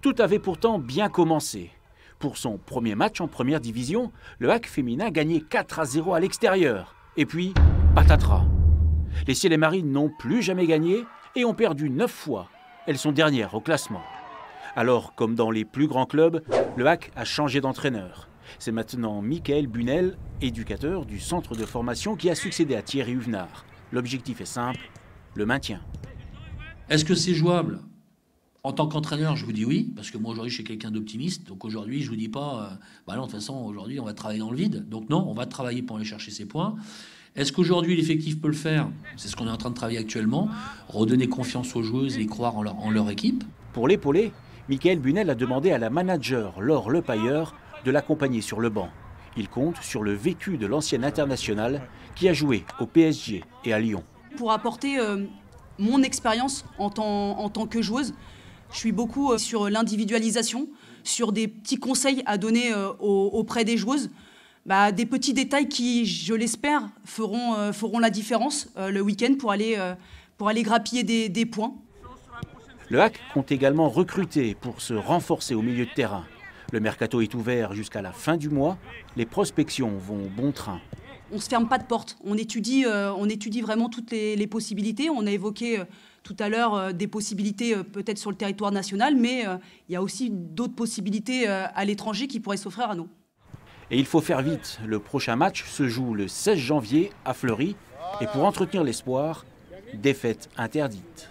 Tout avait pourtant bien commencé. Pour son premier match en première division, le Hack féminin gagnait 4 à 0 à l'extérieur. Et puis, patatras. Les Ciel et Marines n'ont plus jamais gagné et ont perdu 9 fois. Elles sont dernières au classement. Alors, comme dans les plus grands clubs, le Hack a changé d'entraîneur. C'est maintenant Michael Bunel, éducateur du centre de formation, qui a succédé à Thierry Huvenard. L'objectif est simple, le maintien. Est-ce que c'est jouable? En tant qu'entraîneur, je vous dis oui, parce que moi aujourd'hui je suis quelqu'un d'optimiste. Donc aujourd'hui, je vous dis pas, euh, bah non, de toute façon, aujourd'hui on va travailler dans le vide. Donc non, on va travailler pour aller chercher ces points. Est-ce qu'aujourd'hui l'effectif peut le faire? C'est ce qu'on est en train de travailler actuellement. Redonner confiance aux joueuses et croire en leur, en leur équipe. Pour l'épauler, Michael Bunel a demandé à la manager Laure Lepailleur de l'accompagner sur le banc. Il compte sur le vécu de l'ancienne internationale qui a joué au PSG et à Lyon. Pour apporter euh, mon expérience en tant, en tant que joueuse, je suis beaucoup euh, sur l'individualisation, sur des petits conseils à donner euh, auprès des joueuses. Bah, des petits détails qui, je l'espère, feront, euh, feront la différence le week-end pour aller, pour aller grappiller des, des points. Le HAC compte également recruter pour se renforcer au milieu de terrain. Le mercato est ouvert jusqu'à la fin du mois. Les prospections vont bon train. On ne se ferme pas de porte. On étudie, on étudie vraiment toutes les, possibilités. On a évoqué tout à l'heure euh, des possibilités euh, peut-être sur le territoire national, mais euh, il y a aussi d'autres possibilités à l'étranger qui pourraient s'offrir à nous. Et il faut faire vite. Le prochain match se joue le 16 janvier à Fleury. Et pour entretenir l'espoir, défaite interdite.